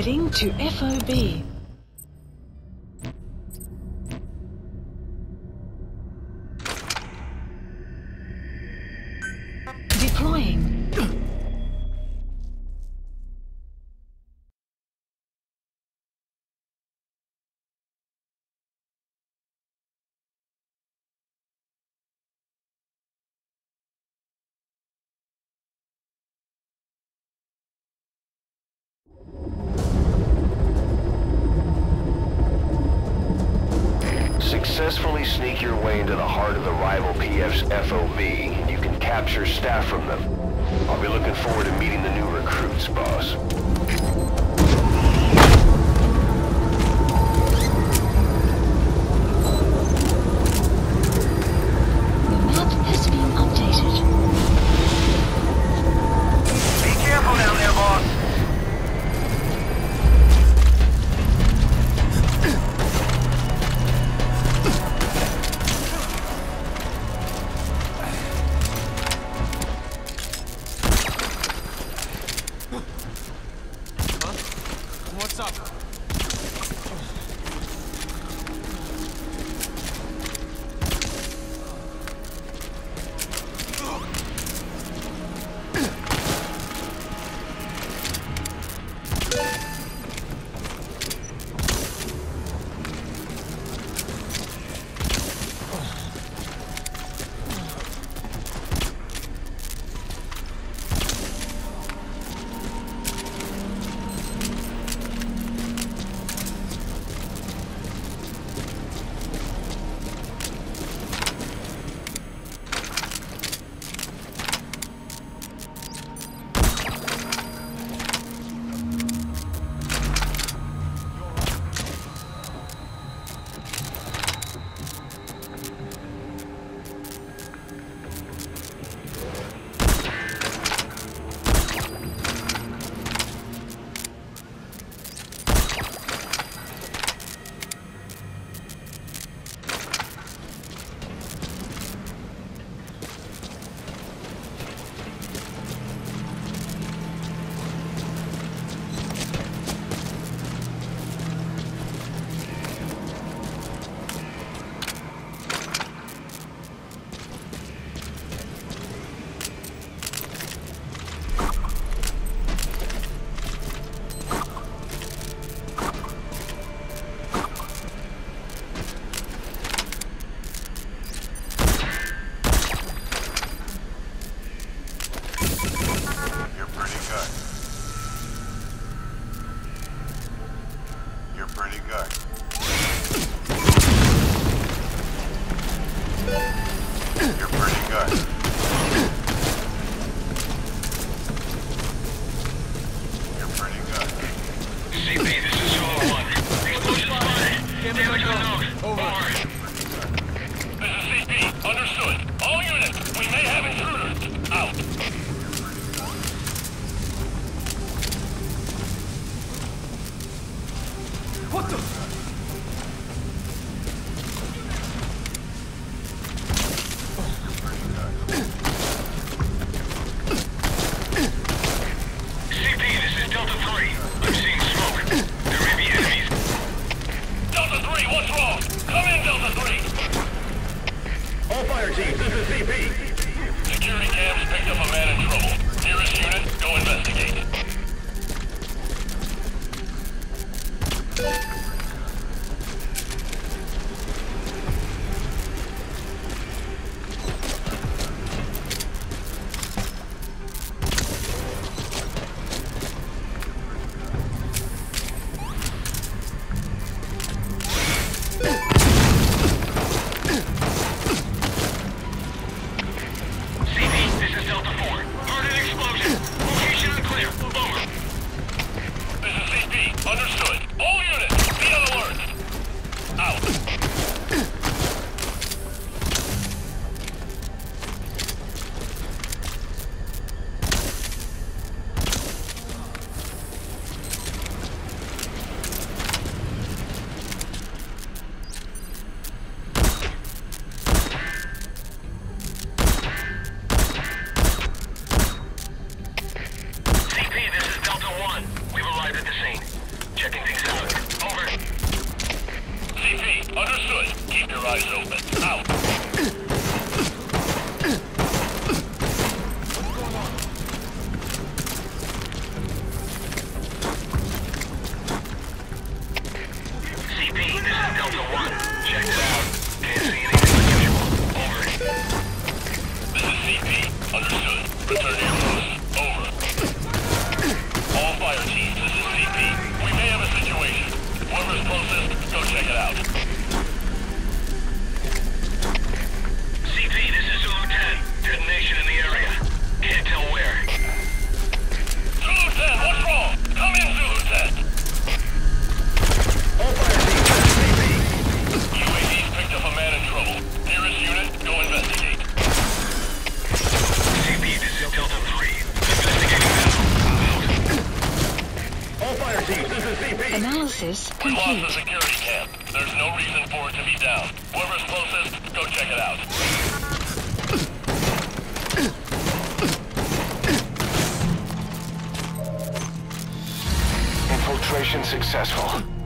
Heading to FOB. successfully sneak your way into the heart of the rival PF's FOB, you can capture staff from them. I'll be looking forward to meeting the new recruits, boss. security guard. B. out. Analysis complete. We lost the security camp. There's no reason for it to be down. Whoever's closest, go check it out. Infiltration successful.